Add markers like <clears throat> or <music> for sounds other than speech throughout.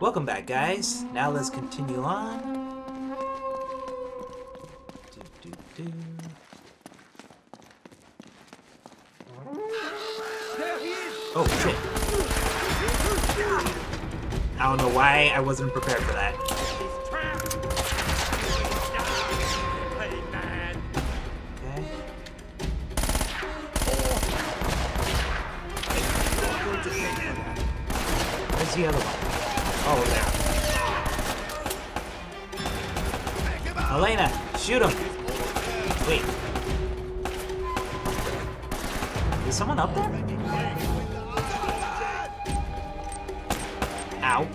Welcome back, guys. Now let's continue on. Do, do, do. Oh, shit. I don't know why I wasn't prepared for that. The other one? Oh, there. Elena, shoot him! Wait. Is someone up there? Ow.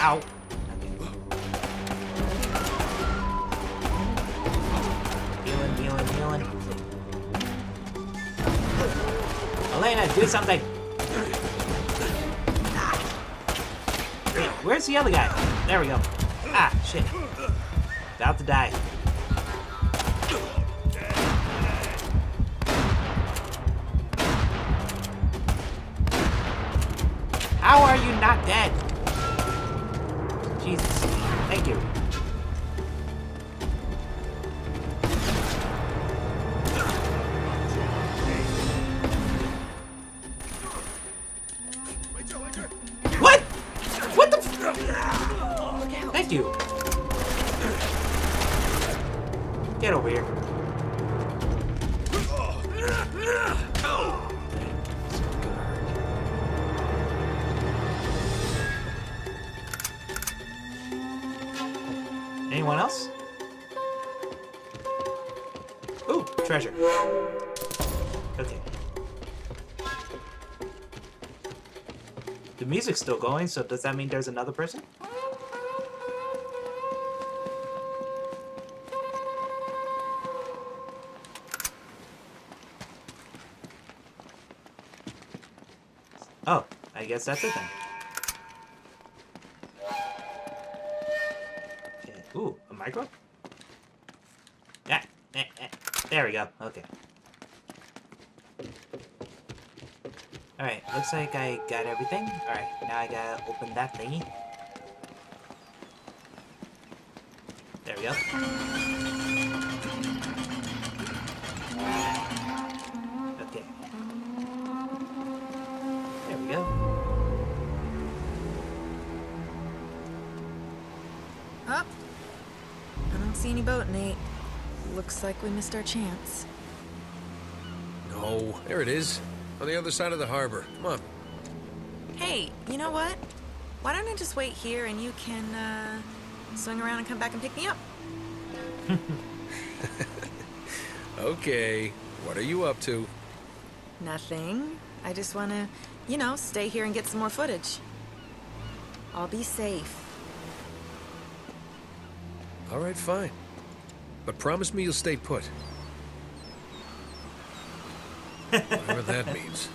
Ow. Something! Where's the other guy? There we go. Ah, shit. About to die. Ooh, treasure. Okay. The music's still going, so does that mean there's another person? Oh, I guess that's it then. Go. Okay. Alright, looks like I got everything. Alright, now I gotta open that thingy. There we go. Like we missed our chance. No, there it is. On the other side of the harbor. Come on. Hey, you know what? Why don't I just wait here and you can, uh, swing around and come back and pick me up? <laughs> Okay. What are you up to? Nothing. I just want to, you know, stay here and get some more footage. I'll be safe. All right, fine. But promise me you'll stay put. Whatever that means.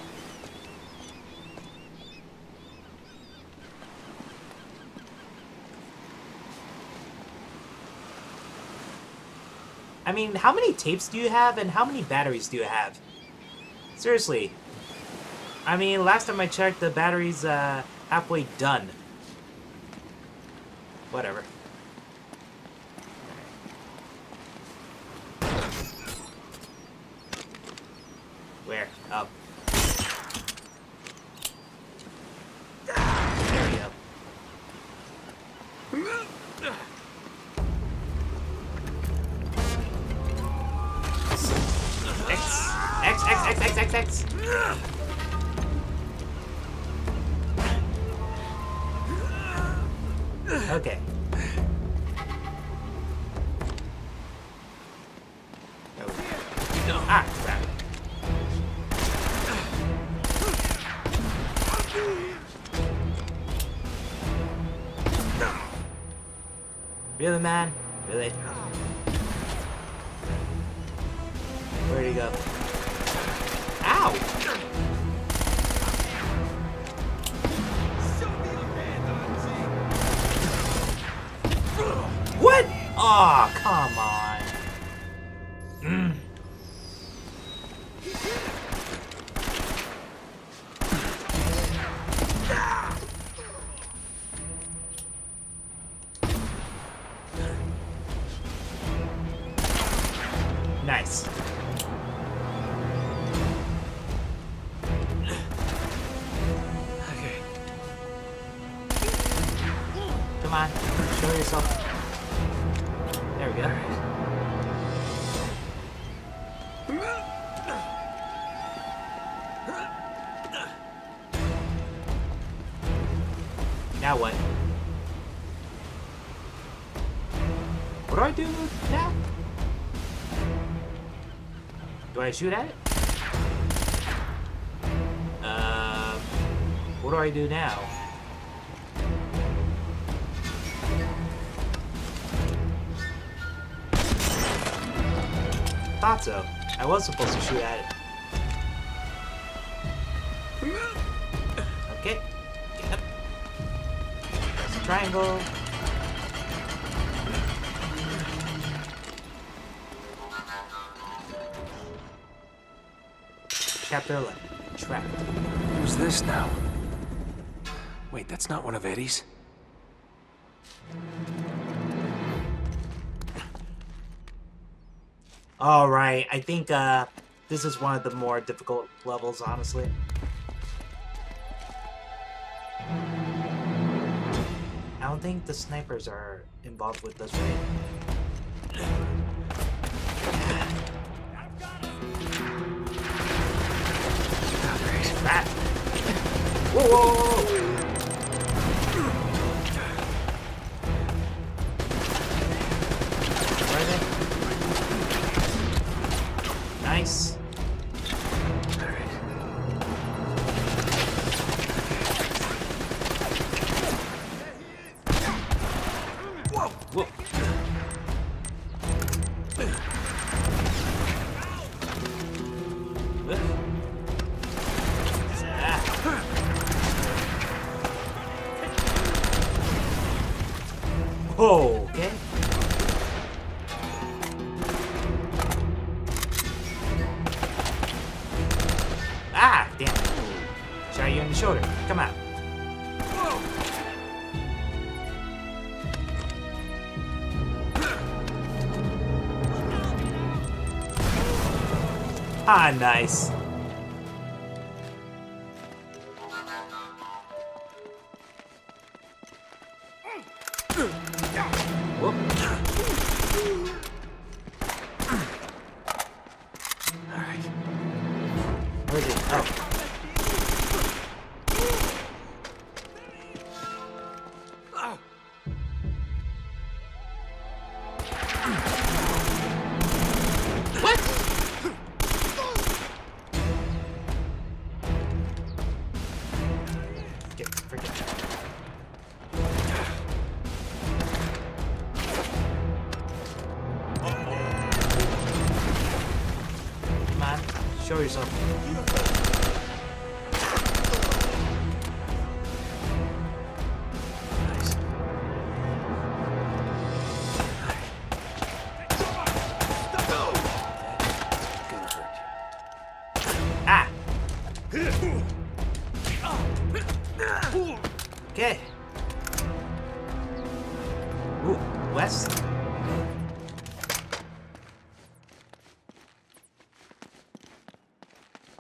I mean, how many tapes do you have and how many batteries do you have? Seriously. I mean, last time I checked, the battery's uh, halfway done. Whatever. Okay. Ah. Really, man? I shoot at it? Um, what do I do now? Thought so. I was supposed to shoot at it. Okay. Up. Press triangle. Chapter 11. Trapped. Who's this now? Wait, that's not one of Eddy's? Alright, I think uh, this is one of the more difficult levels, honestly. I don't think the snipers are involved with this, right? Whoa, whoa, whoa! Ah, nice.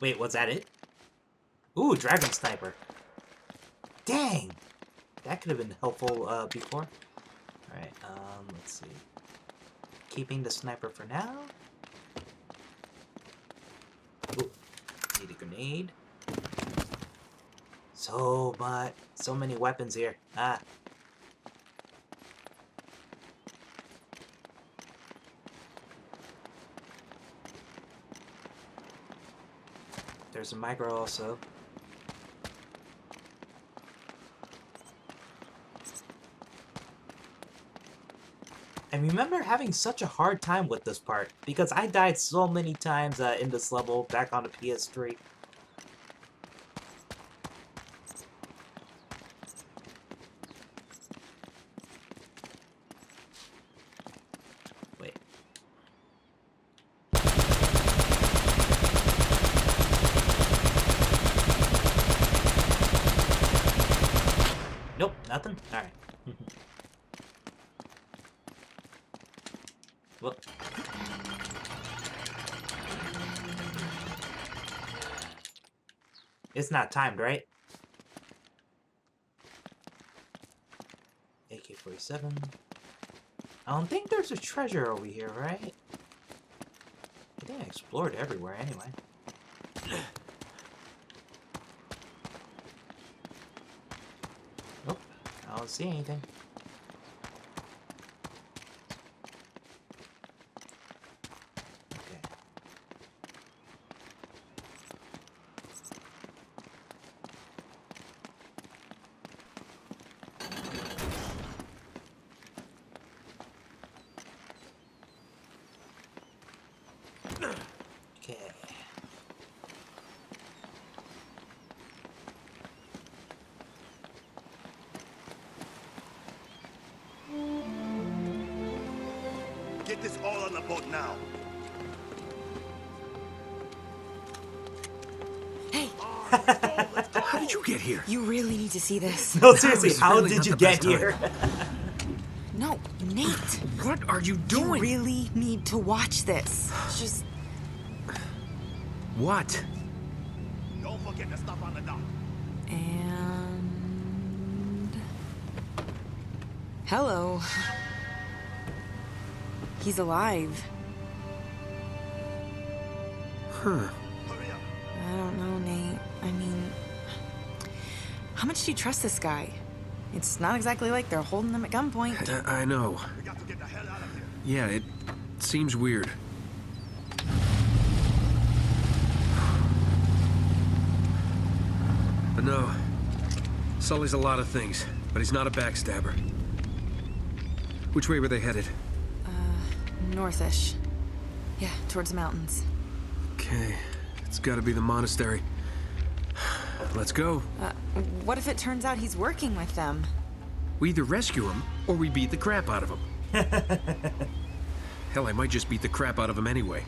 Wait, was that it? Ooh, dragon sniper. Dang! That could have been helpful uh, before. Alright, um, let's see. Keeping the sniper for now. Ooh, need a grenade. So much, so many weapons here. Ah. There's a micro also. I remember having such a hard time with this part because I died so many times uh, in this level back on the PS3. Wait. Nope, nothing? Alright. Well. It's not timed, right? AK-47. I don't think there's a treasure over here, right? I think I explored everywhere anyway. Nope, I don't see anything. Need to see this. No, seriously, how really did you get here? No, Nate. What are you doing? You really need to watch this. Just What? Don't forget the stuff on the dock. and hello. He's alive. Huh. I don't know, Nate. I mean, how much do you trust this guy? It's not exactly like they're holding him at gunpoint. I, I know. We got to get the hell out of here. Yeah, it seems weird. But no, Sully's a lot of things, but he's not a backstabber. Which way were they headed? Uh, northish. Yeah, towards the mountains. Okay, it's gotta be the monastery. Let's go. Uh, what if it turns out he's working with them? We either rescue him or we beat the crap out of him. <laughs> Hell, I might just beat the crap out of him anyway.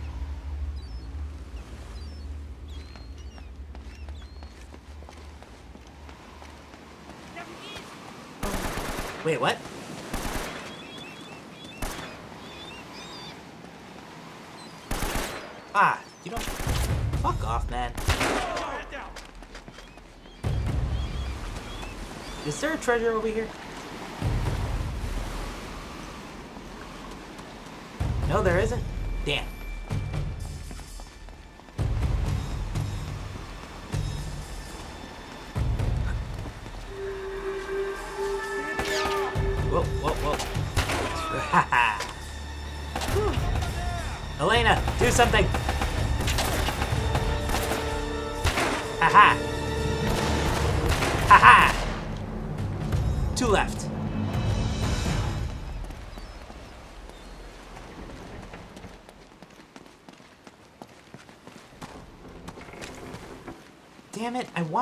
Wait, what? Ah, you don't. Fuck off, man. Is there a treasure over here? No, there isn't.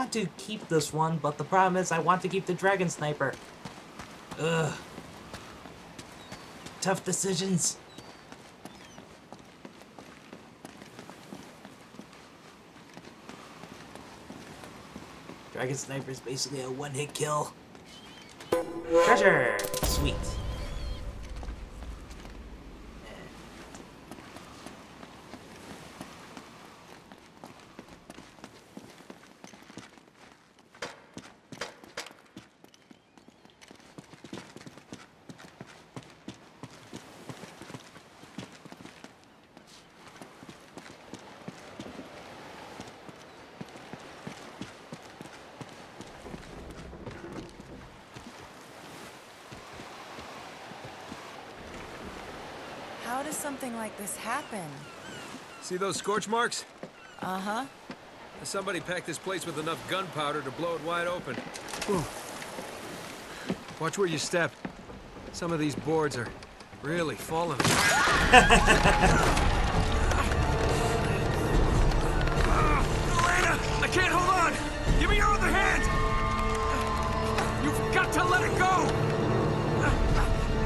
Want to keep this one, but the problem is I want to keep the Dragon Sniper. Ugh. Tough decisions. Dragon Sniper is basically a one-hit kill. Treasure! Sweet. How does something like this happen? See those scorch marks? Uh huh. Somebody packed this place with enough gunpowder to blow it wide open. Whew. Watch where you step. Some of these boards are really falling. Elena, I can't hold on! Give me your other hand! You've got to let it go!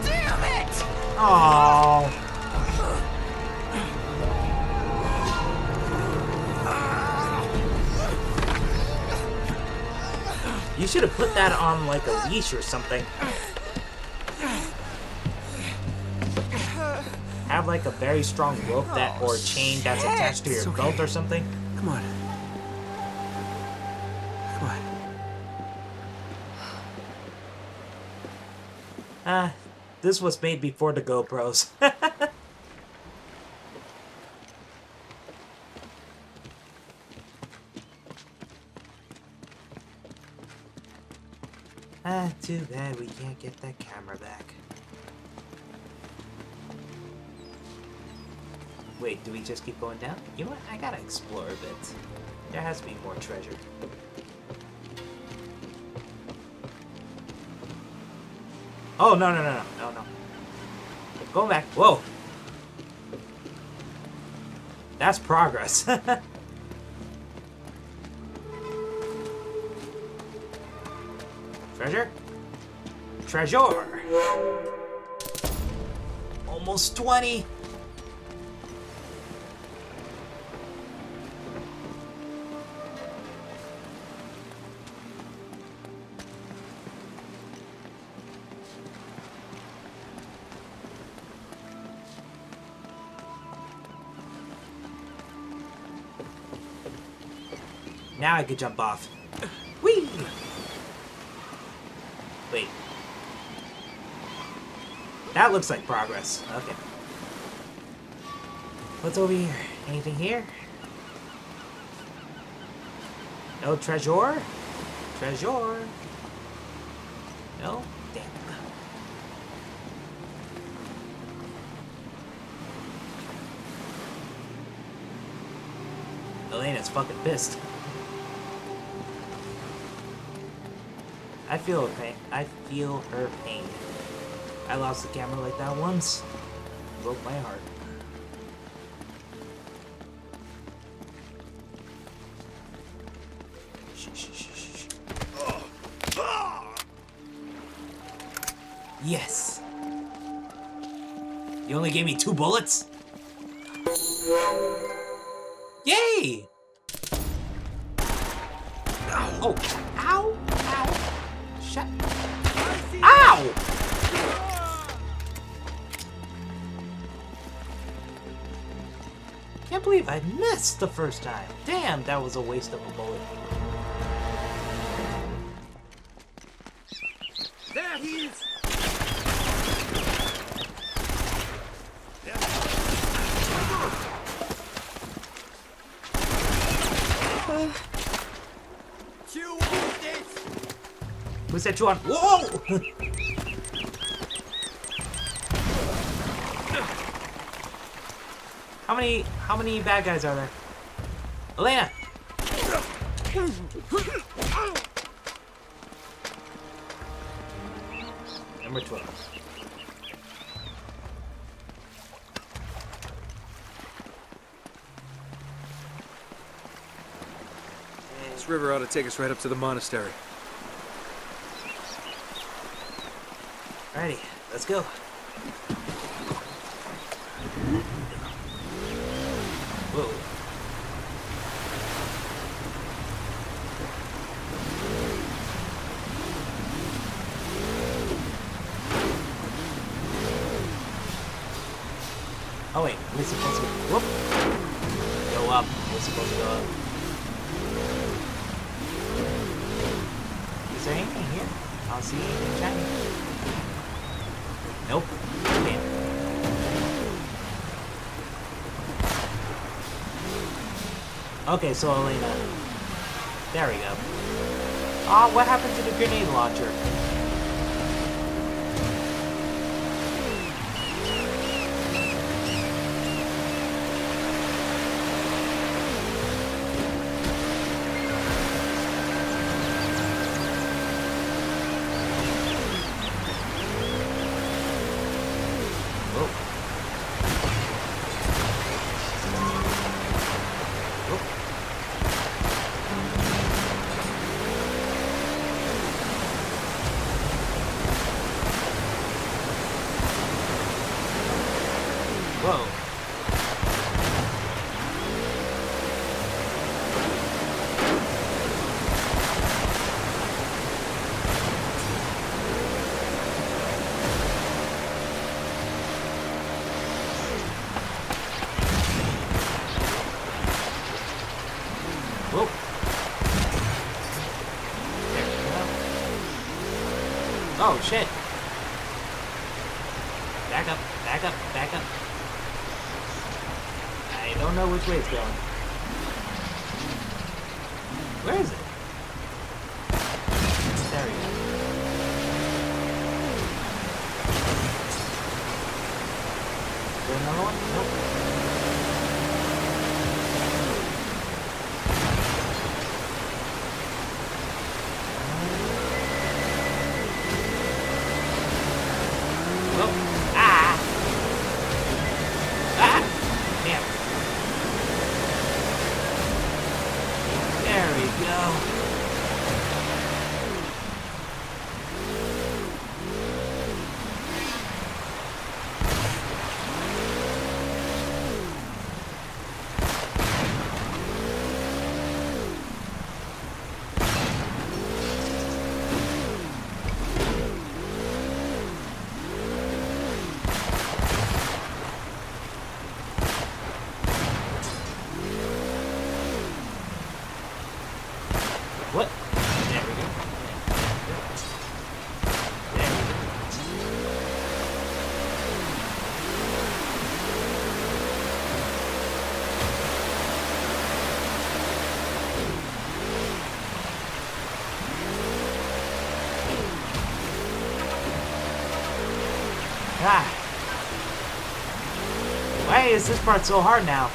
Damn it! Oh. You should have put that on like a leash or something. Have like a very strong rope that or oh, chain that's attached to your belt or something. Come on. Come on. Ah, uh, this was made before the GoPros. <laughs> ah, too bad we can't get that camera back. Wait, do we just keep going down? You know what? I gotta explore a bit. There has to be more treasure. Oh, no, no, no, no, no, no. Going back. Whoa. That's progress. <laughs> Treasure? Treasure! Almost 20! Now I could jump off. Whee! Wait. That looks like progress. Okay. What's over here? Anything here? No treasure? Treasure? No? Damn. Elena's fucking pissed. I feel her pain. I feel her pain. I lost the camera like that once. Broke my heart. Yes. You only gave me two bullets? Yay! Oh, ow, ow. Shut. Ow! Believe I missed the first time. Damn, that was a waste of a bullet. There he is! Chew on this! Who set you on? Whoa! <laughs> how many? How many bad guys are there? Elena. Number twelve. This river ought to take us right up to the monastery. Alrighty, let's go. Whoa. Oh wait, we're supposed to whoop. Go up. We're supposed to go up. Is there anything here? I don't see anything shiny. Nope. Damn. Okay, so Elena. There we go. Ah, what happened to the grenade launcher? Oh, shit. Back up, back up, back up. I don't know which way it's going. this part so hard now?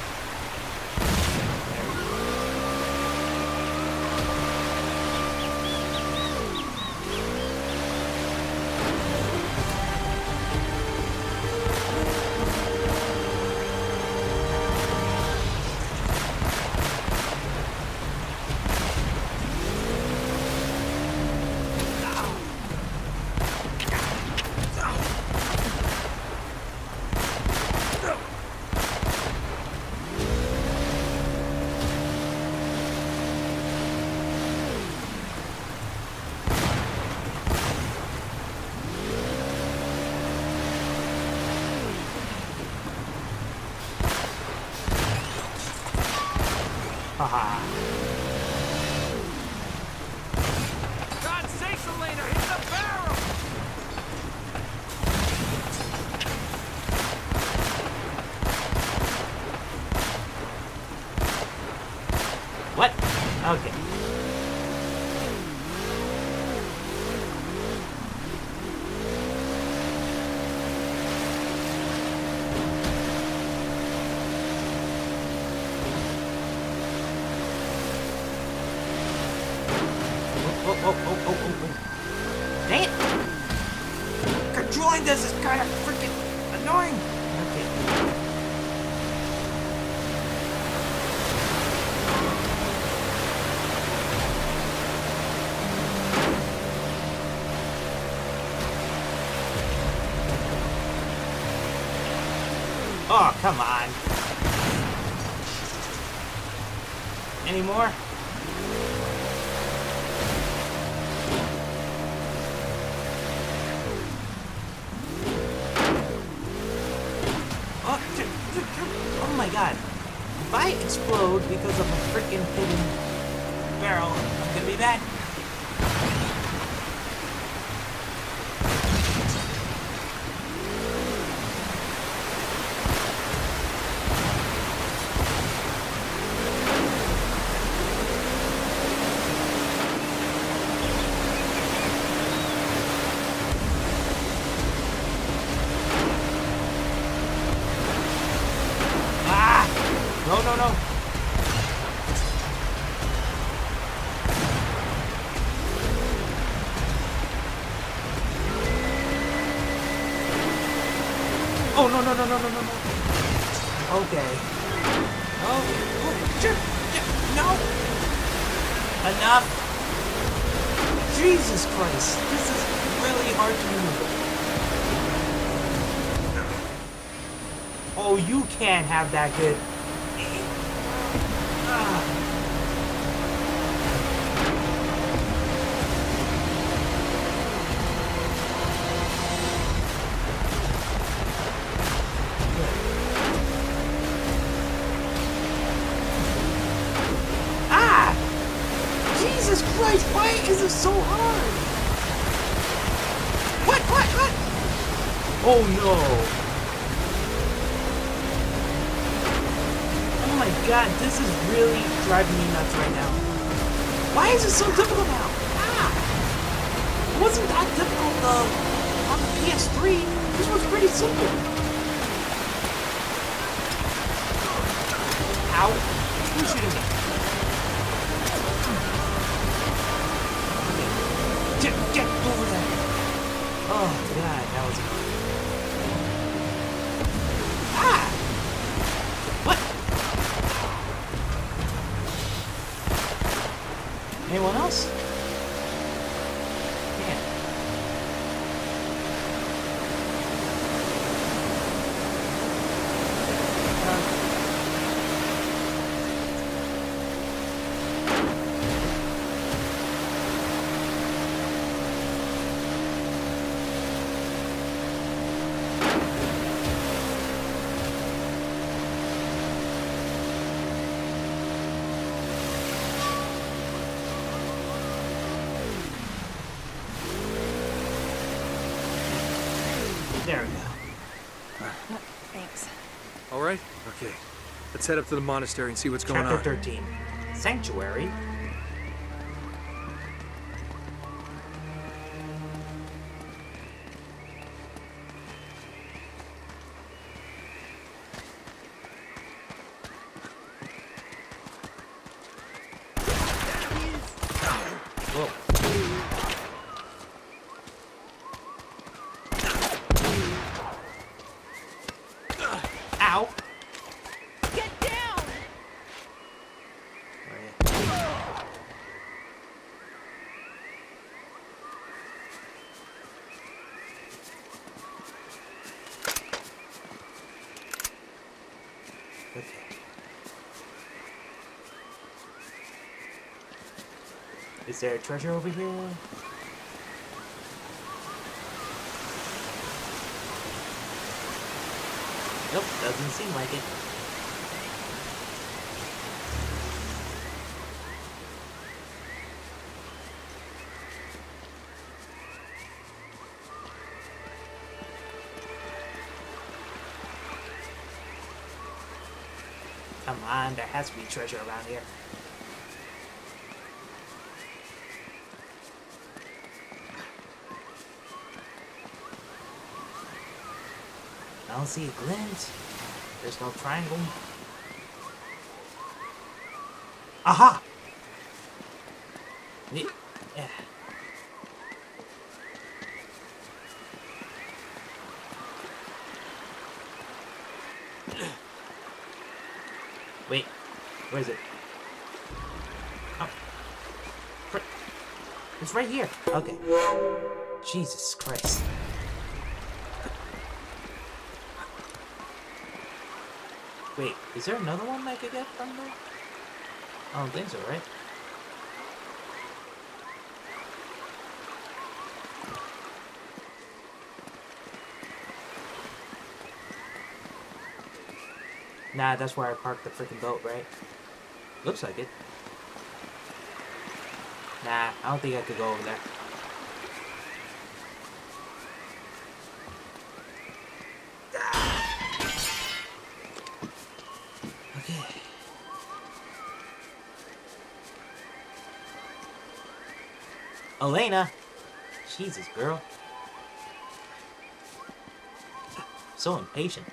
This is kind of freaking annoying. no, no, no, no, no, no, no. Okay. Oh, oh no. Enough. Jesus Christ, this is really hard to move. Oh, you can't have that good. Why is it so hard? What? What? What? Oh no! Oh my god, this is really driving me nuts right now. Why is it so difficult now? Ah! It wasn't that difficult though on the PS3. This was pretty simple. Ow! Who's shooting me? God, that head up to the monastery and see what's going Chapter on. 13. Sanctuary. Is there a treasure over here? Nope, doesn't seem like it. Come on, there has to be treasure around here. See a glint. There's no triangle. Aha! Ye- Yeah. Wait, where is it? Oh. It's right here. Okay. Jesus Christ. Wait, is there another one I could get from there? I don't think so, right? Nah, that's where I parked the freaking boat, right? Looks like it. Nah, I don't think I could go over there. Elena! Jesus, girl. So impatient.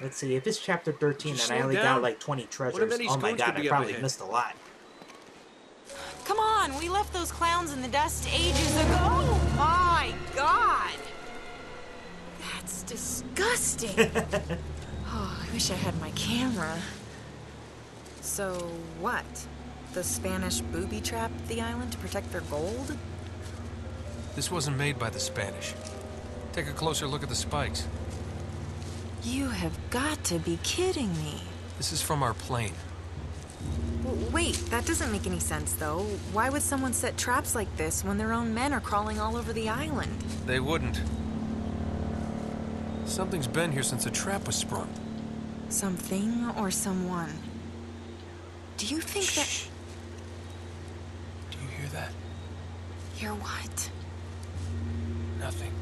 Let's see, if it's chapter 13 Just and I slow only got like 20 treasures, oh my god, I probably ahead? missed a lot. Come on, we left those clowns in the dust ages ago. Oh my god! That's disgusting. <laughs> oh, I wish I had my camera. So, what? The Spanish booby trapped the island to protect their gold? This wasn't made by the Spanish. Take a closer look at the spikes. You have got to be kidding me. This is from our plane. W- Wait, that doesn't make any sense, though. Why would someone set traps like this when their own men are crawling all over the island? They wouldn't. Something's been here since the trap was sprung. Something or someone? Do you think that... Shh. Do you hear that? Hear what? Nothing.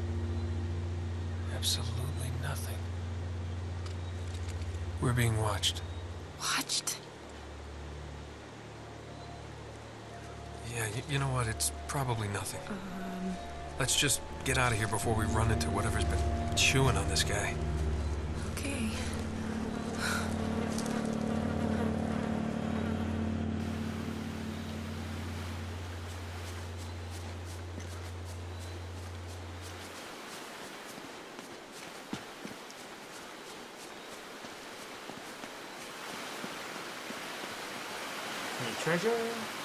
Absolutely nothing. We're being watched. Watched? Yeah, y- you know what? It's probably nothing. Um, Let's just get out of here before we run into whatever's been chewing on this guy. Okay. Any treasure?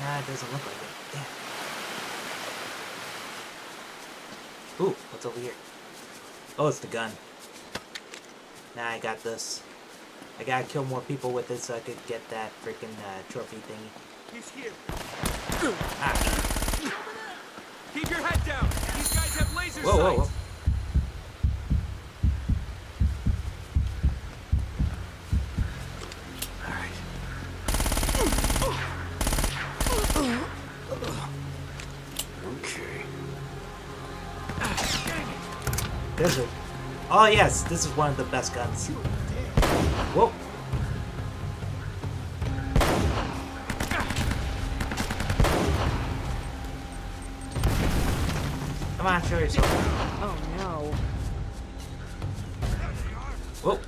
Nah, it doesn't look like it. Damn. Ooh, what's over here? Oh, it's the gun. Nah, I got this. I gotta kill more people with this so I could get that freaking uh, trophy thingy. He's here. Ah, Keep your head down! These guys have laser whoa, whoa, whoa. Oh, yes, this is one of the best guns. Whoa. Come on, show yourself. Oh no. Whoa.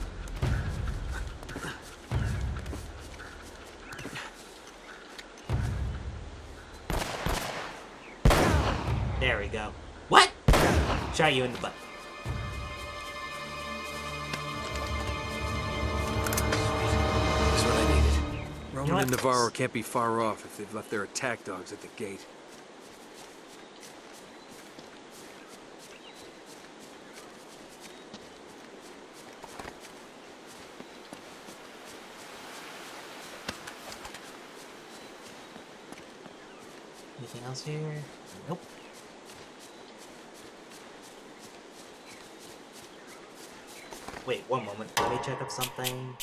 There we go. What? Shot you in the butt. Can't be far off if they've left their attack dogs at the gate. Anything else here? Nope. Wait, one moment. Let me check up something.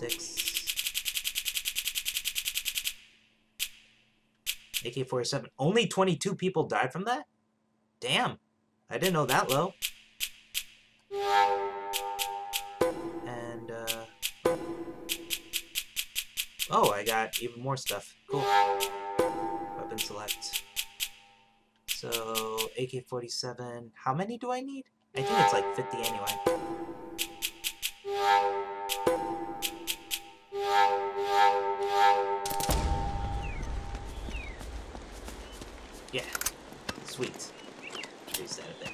Statistics. AK-47. Only 22 people died from that? Damn. I didn't know that low. And, uh... Oh, I got even more stuff. Cool. Weapon select. So, AK-47. How many do I need? I think it's like 50 anyway. Yeah. Sweet. Use that a bit.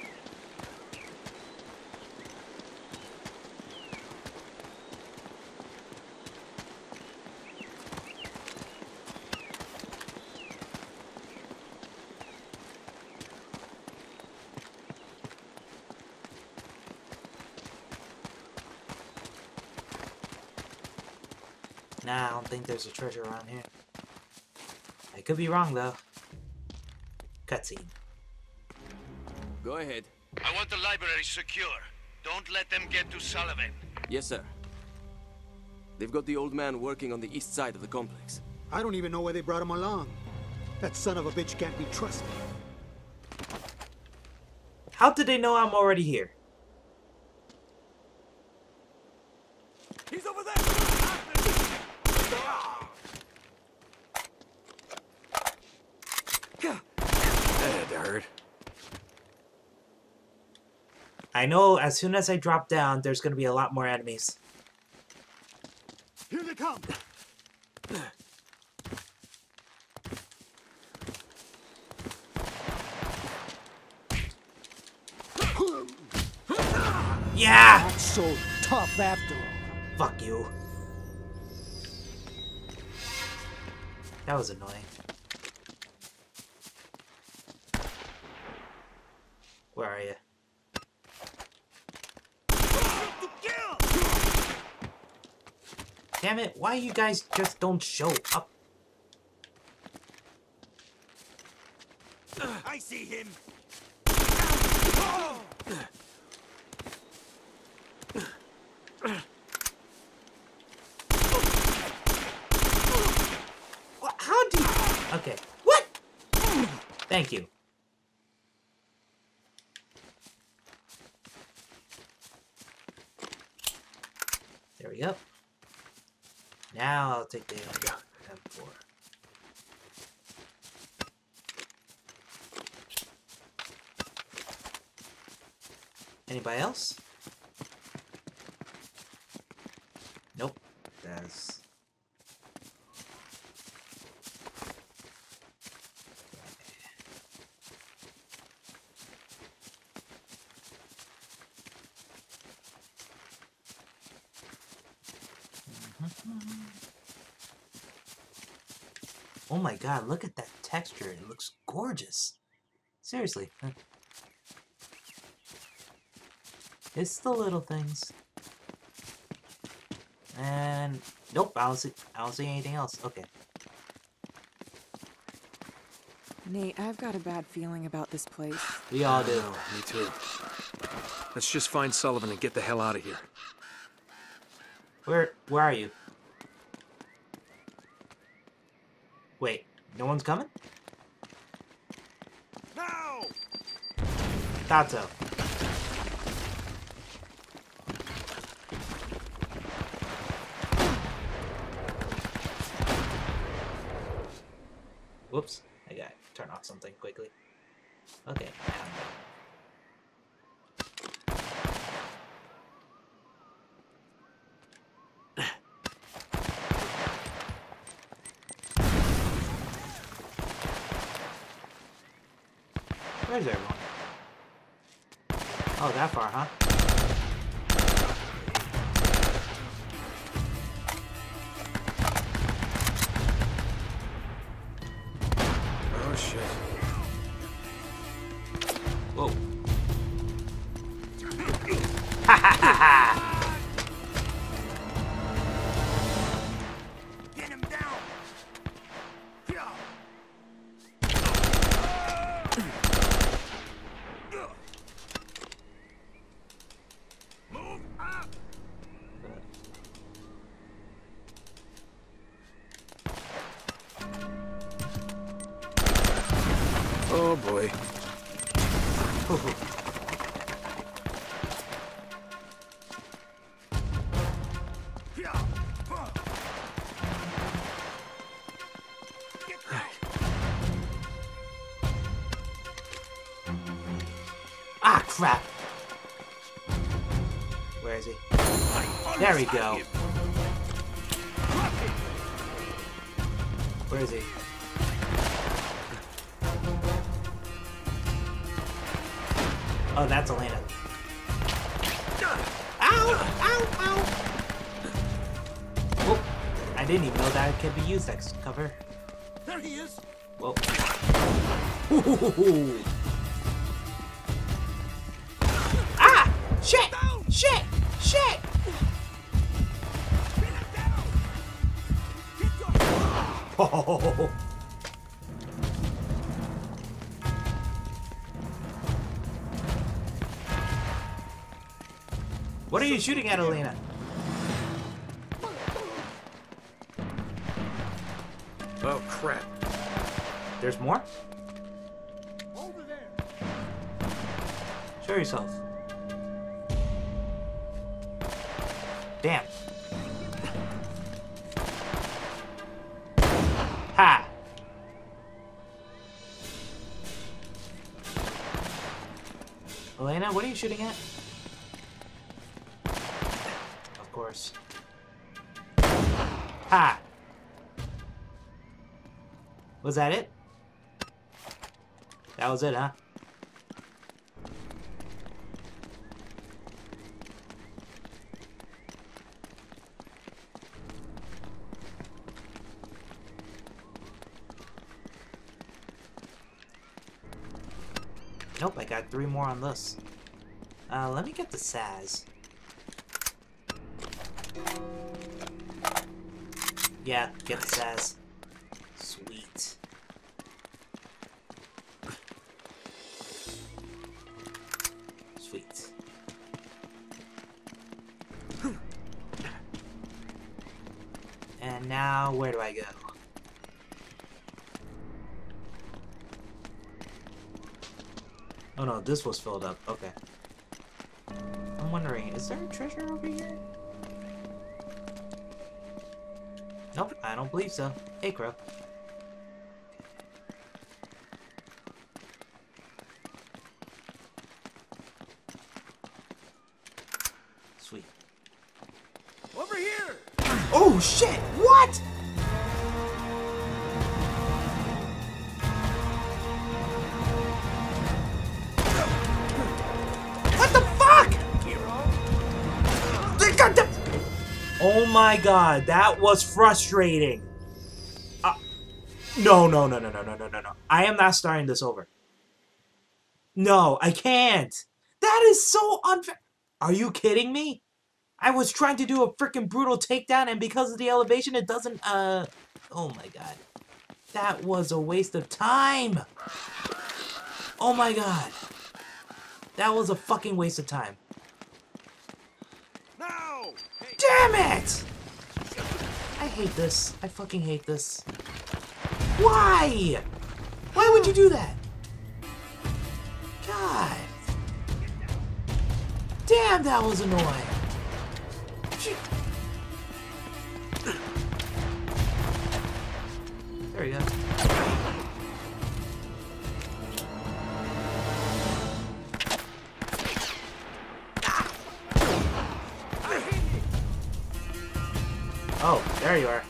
Nah, I don't think there's a treasure around here. I could be wrong, though. Cutscene. Go ahead. I want the library secure. Don't let them get to Sullivan. Yes, sir. They've got the old man working on the east side of the complex. I don't even know why they brought him along. That son of a bitch can't be trusted. How did they know I'm already here? He's over there! That had to hurt. I know as soon as I drop down, there's gonna be a lot more enemies. Here they come! Yeah! Not so tough after all. Fuck you. That was annoying. Where are you? Damn it, why you guys just don't show up? I see him! How do you... Okay. What? Thank you. There we go. Now I'll take the M4. Anybody else? Nope. That's Oh my god, look at that texture. It looks gorgeous. Seriously. It's the little things. And nope, I don't see I don't see anything else. Okay. Nate, I've got a bad feeling about this place. We all do. Me too. Let's just find Sullivan and get the hell out of here. Where where are you? Wait, no one's coming? No! Thought so. Whoops, I got to turn off something quickly. Okay, Where's everyone? Oh, that far, huh? We go. Where is he? Oh, that's Elena. Ow! Ow! Ow! Whoa. I didn't even know that could be used as cover. There he is! Whoa. <laughs> your... What are you shooting at, Elena? Oh, crap. There's more? Over there. Show yourself. Shooting at? Of course. Ha! Was that it? That was it, huh? Nope, I got three more on this. Uh, let me get the Saz. Yeah, get the Saz. Sweet. Sweet. And now, where do I go? Oh no, this was filled up. Okay. Is there a treasure over here? Nope, I don't believe so. Hey, Crow. Sweet. Over here! Oh shit! What Oh my god, that was frustrating. Uh, no, no, no, no, no, no, no, no, no. I am not starting this over. No, I can't. That is so unfair. Are you kidding me? I was trying to do a freaking brutal takedown, and because of the elevation, it doesn't, uh... Oh my god. That was a waste of time! Oh my god. That was a fucking waste of time. Now! Damn it! I hate this. I fucking hate this. Why? Why would you do that? God. Damn, that was annoying. There you are.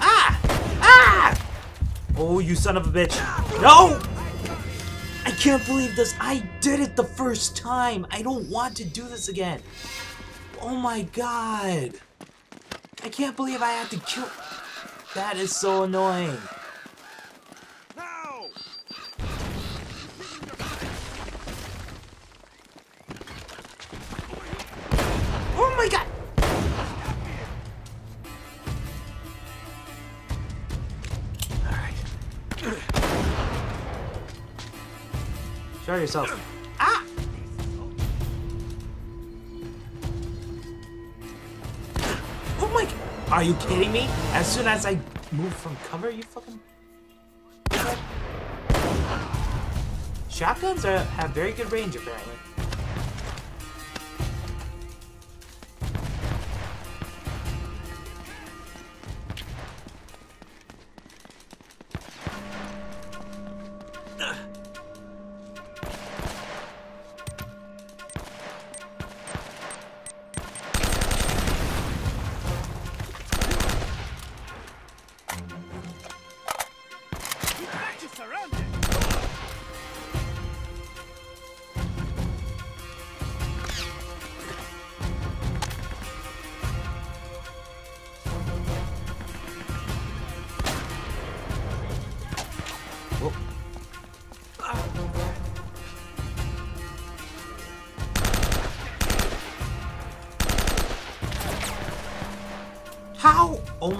Ah! Ah! Oh, you son of a bitch. No! I can't believe this. I did it the first time. I don't want to do this again. Oh my god. I can't believe I had to kill... That is so annoying. Show yourself. Ah! Oh my! Are you kidding me? As soon as I move from cover, you fucking... Shotguns are, have very good range, apparently.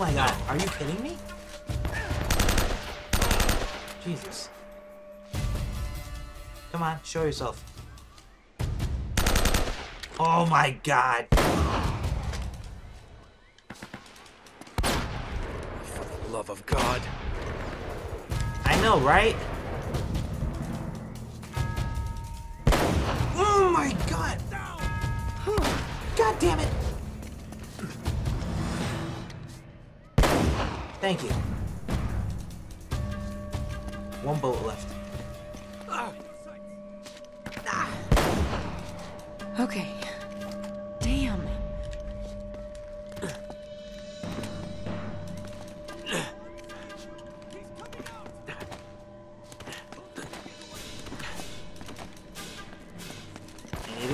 Oh my god, are you kidding me? Jesus. Come on, show yourself. Oh my god. Love of God. I know, right?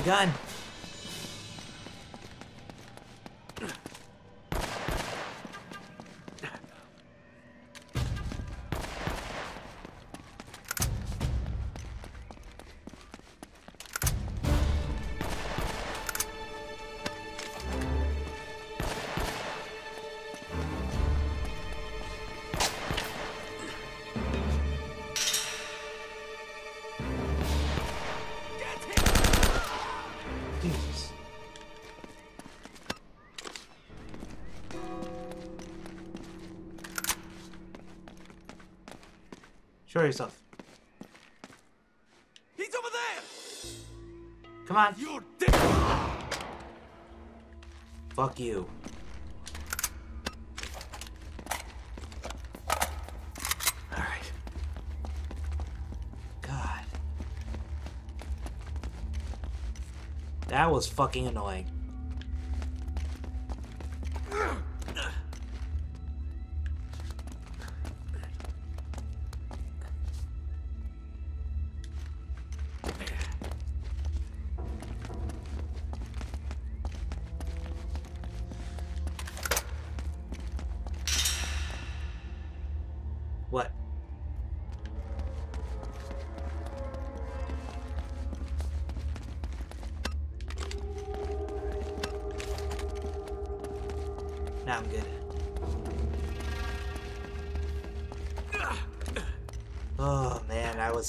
Gun. Show yourself. He's over there! Come on. You dick! Fuck you. Alright. God. That was fucking annoying.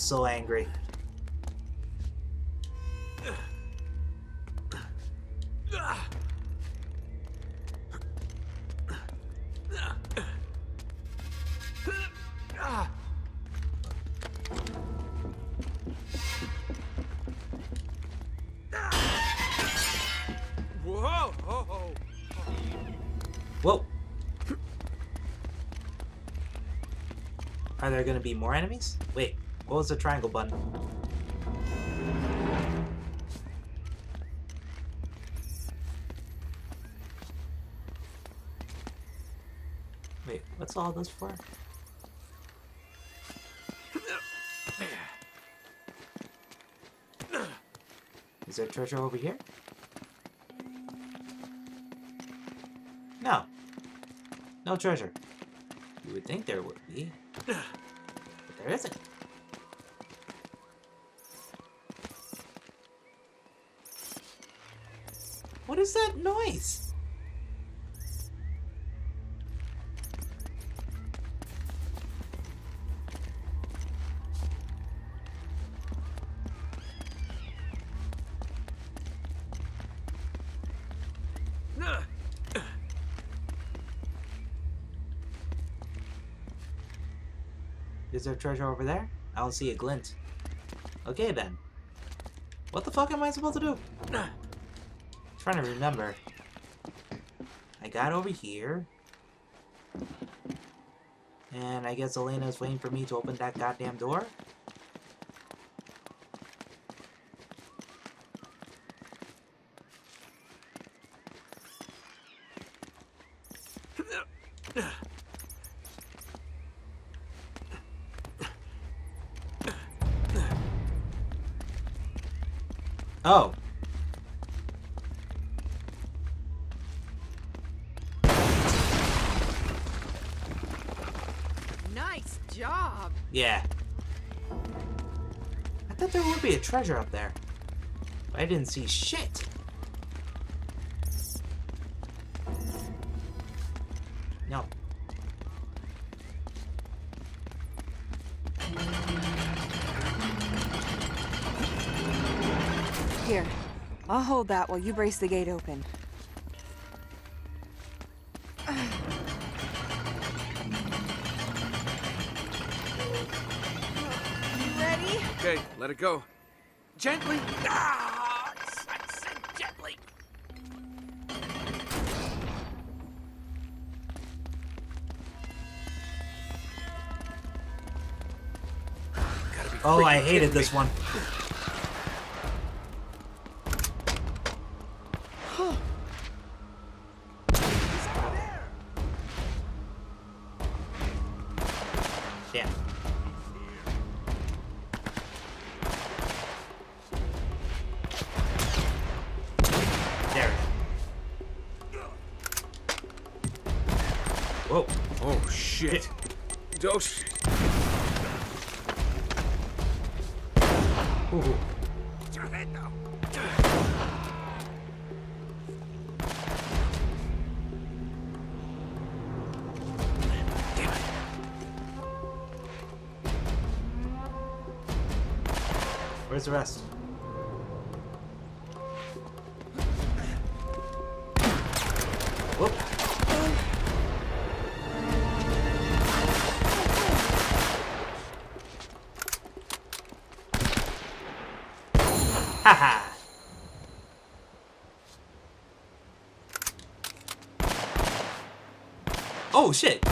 So angry. Are there gonna be more enemies? Wait, what was the triangle button? Wait, what's all this for? Is there treasure over here? No. No treasure. You would think there would be. But there isn't. Is there treasure over there? I don't see a glint. Okay then. What the fuck am I supposed to do? <sighs> trying to remember. I got over here. And I guess Elena's waiting for me to open that goddamn door. Oh. Nice job. Yeah. I thought there would be a treasure up there. But I didn't see shit. I'll hold that while you brace the gate open. <sighs> You ready? Okay, let it go. Gently! Ah! I said gently! Oh, I hated this one. to rest. <laughs> Oh shit!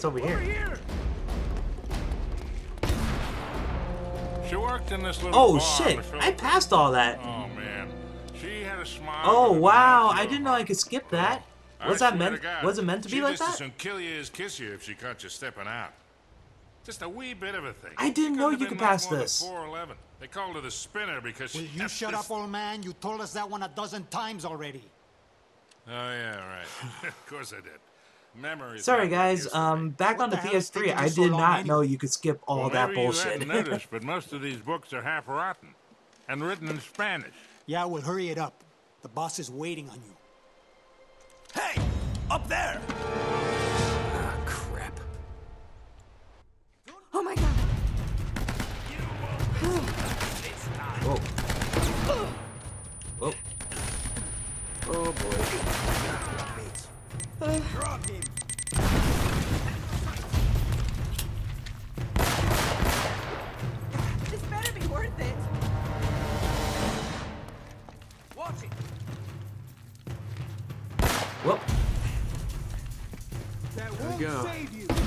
What's over here? She worked in this little Oh bar shit! I passed all that. Oh man, she had a smile. Oh wow! I didn't know I could skip that. I Was that meant? to Was it meant to be she'd like just as that? soon kill you as kiss you if she caught you stepping out. Just a wee bit of a thing. I didn't know you could pass this. 4'11". They called her the spinner because Will she. you shut up, old man? You told us that one a dozen times already. Oh yeah, right. <laughs> of course I did. Memory. Sorry guys. Um, back What on the the PS3, I you so did not anyway? know you could skip all well, that maybe You bullshit. hadn't <laughs> noticed, but most of these books are half rotten and written in Spanish. Yeah, well, hurry it up. The boss is waiting on you. Hey! Up there! Ah, crap. Oh my god. Whoa. Whoa. Oh boy. Drop him! This better be worth it. Watch it! Whoa. That we go.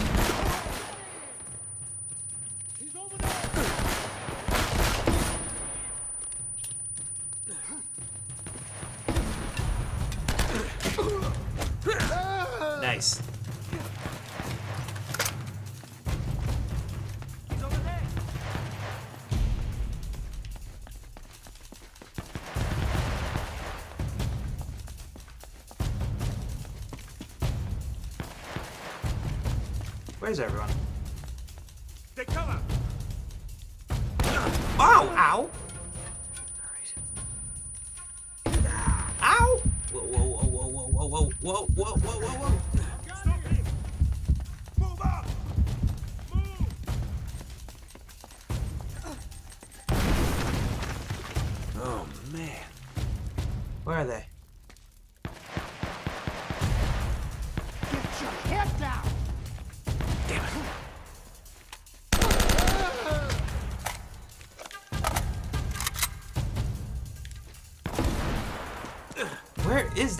nice. Where's everyone? Take cover. Oh, ow!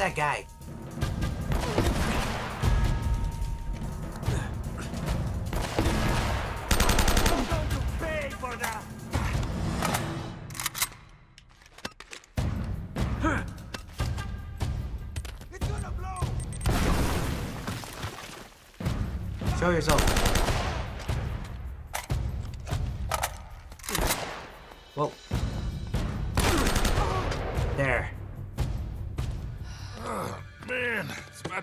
that guy? Show yourself.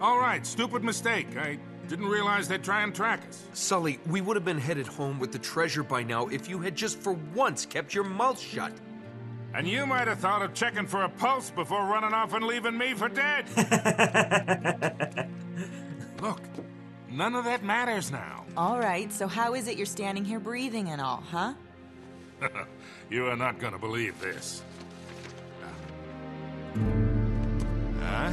All right, stupid mistake. I didn't realize they'd try and track us. Sully, we would have been headed home with the treasure by now if you had just for once kept your mouth shut. And you might have thought of checking for a pulse before running off and leaving me for dead. <laughs> Look, none of that matters now. All right, so how is it you're standing here breathing and all, huh? <laughs> You are not gonna believe this. Uh, huh?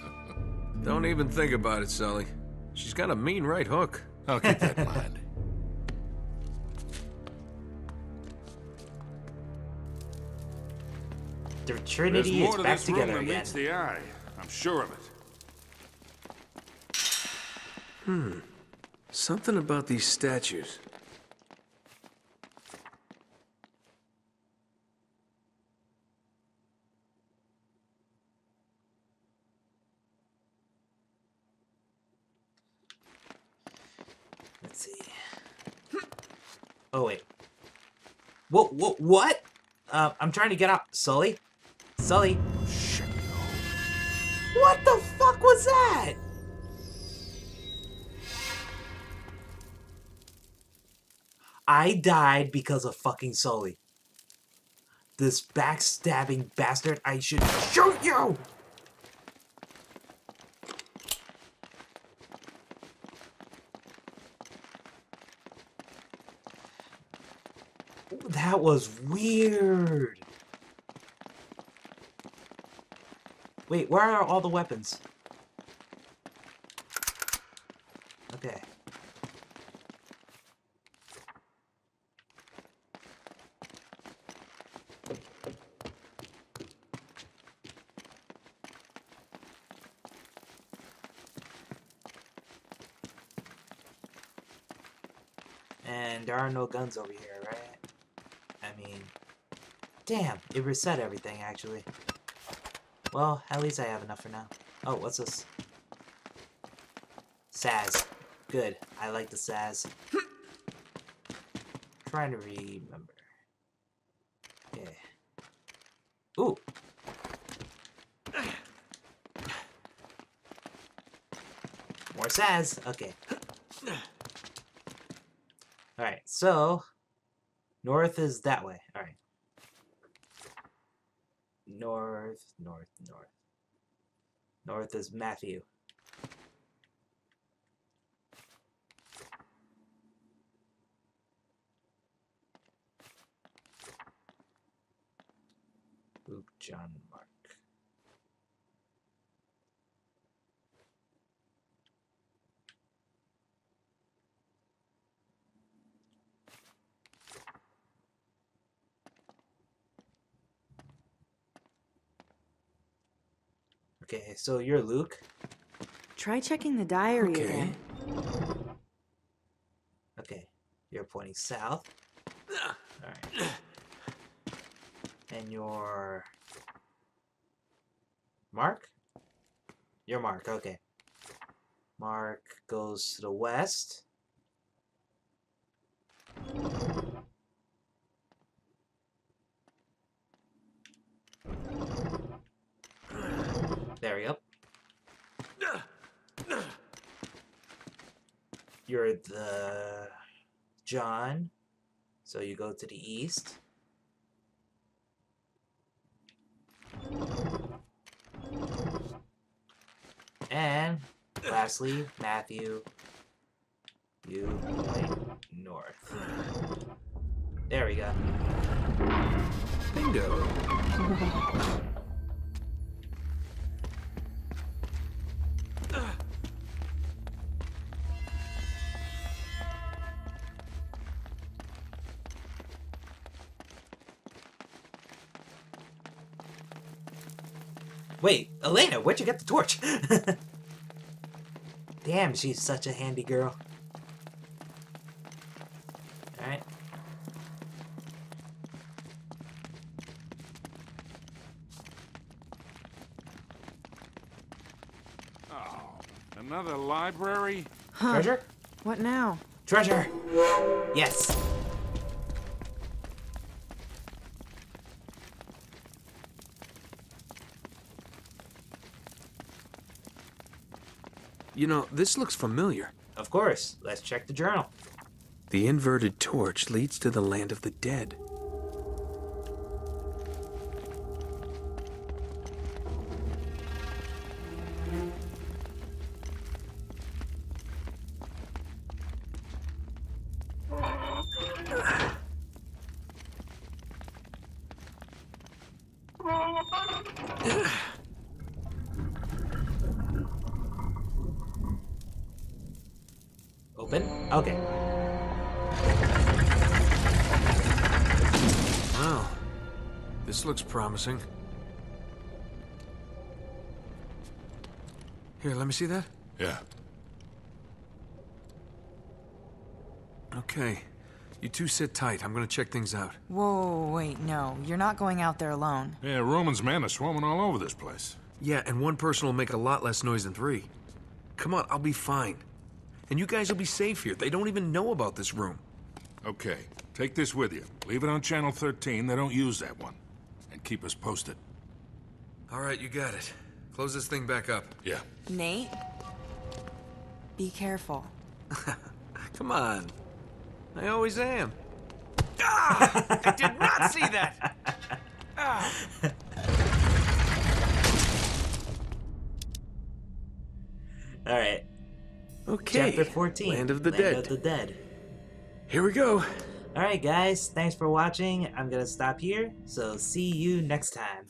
Don't even think about it, Sully. She's got a mean right hook. I'll keep that in mind. The There's Trinity more is to back this room together than again. meets the eye. I'm sure of it. Hmm. Something about these statues. See. Oh wait. What? What? What? Uh, I'm trying to get out. Sully. Sully. What the fuck was that? I died because of fucking Sully. This backstabbing bastard, I should shoot you! That was weird. Wait, where are all the weapons? Okay. And there are no guns over here, right? Mean, damn, it reset everything actually. Well, at least I have enough for now. Oh, what's this? Saz. Good. I like the Saz. <clears throat> Trying to remember. Okay. Ooh. More Saz. Okay. <clears throat> Alright, so north is that way. Alright. North, north, north. North is Matthew. Luke, John, Mark. Okay, so you're Luke. Try checking the diary Okay. again. Okay, you're pointing south. Alright. And you're... Mark? You're Mark, okay. Mark goes to the west. There go. You're the John, so you go to the east. And lastly, Matthew, you point north. There we go. Bingo. <laughs> Elena, where'd you get the torch? <laughs> Damn, she's such a handy girl. Alright. Oh, another library? Treasure? What now? Treasure! Yes! You know, this looks familiar. Of course. Let's check the journal. The inverted torch leads to the land of the dead. Promising. Here, let me see that. Yeah. Okay. You two sit tight. I'm gonna check things out. Whoa, wait, no. You're not going out there alone. Yeah, Roman's men are swarming all over this place. Yeah, and one person will make a lot less noise than three. Come on, I'll be fine. And you guys will be safe here. They don't even know about this room. Okay, take this with you. Leave it on Channel 13. They don't use that one. And keep us posted. All right, you got it. Close this thing back up. Yeah. Nate? Be careful. <laughs> Come on. I always am. Ah! I did not see that! All right. Okay. Chapter 14. Land of the Land Dead. of the Dead. Here we go. All right, guys. Thanks for watching. I'm to stop here. So see you next time.